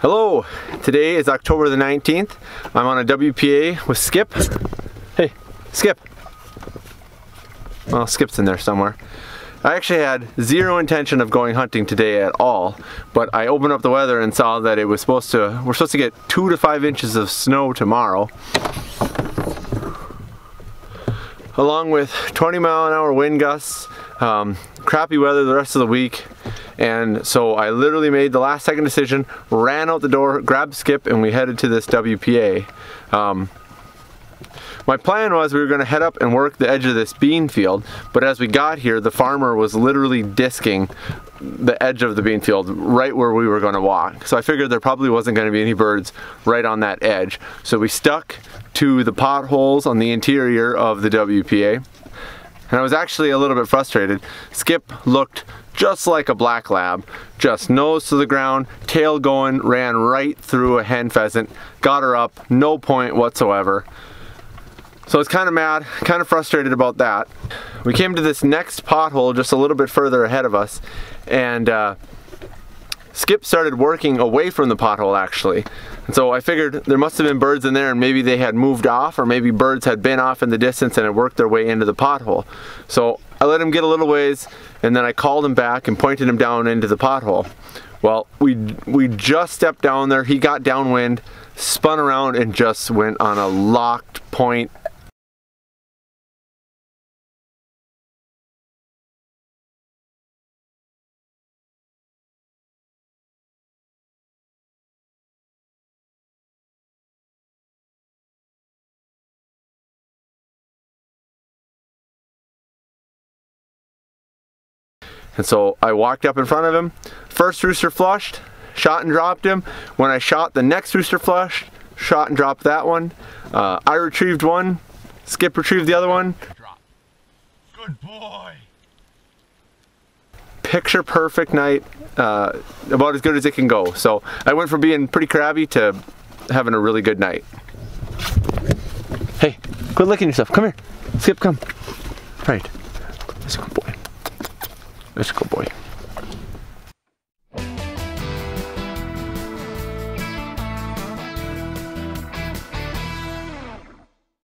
Hello, today is October the 19th. I'm on a WPA with Skip. Hey, Skip. Well, Skip's in there somewhere. I actually had zero intention of going hunting today at all, but I opened up the weather and saw that it was supposed to, we're supposed to get two to five inches of snow tomorrow. Along with 20 mile an hour wind gusts, um, crappy weather the rest of the week, and so I literally made the last second decision, ran out the door, grabbed Skip, and we headed to this WPA. Um, my plan was we were going to head up and work the edge of this bean field, but as we got here, the farmer was literally disking the edge of the bean field right where we were going to walk. So I figured there probably wasn't going to be any birds right on that edge. So we stuck to the potholes on the interior of the WPA. And I was actually a little bit frustrated. Skip looked just like a black lab, just nose to the ground, tail going, ran right through a hen pheasant, got her up, no point whatsoever. So I was kind of mad, kind of frustrated about that. We came to this next pothole just a little bit further ahead of us and uh, Skip started working away from the pothole actually. And so I figured there must have been birds in there and maybe they had moved off or maybe birds had been off in the distance and had worked their way into the pothole. So I let him get a little ways and then I called him back and pointed him down into the pothole. Well, we, we just stepped down there, he got downwind, spun around and just went on a locked point And so I walked up in front of him. First rooster flushed, shot and dropped him. When I shot the next rooster flushed, shot and dropped that one. Uh, I retrieved one, Skip retrieved the other one. Good boy. Picture perfect night, uh, about as good as it can go. So I went from being pretty crabby to having a really good night. Hey, quit licking yourself. Come here. Skip, come. Right. That's a good boy. Let's go, boy.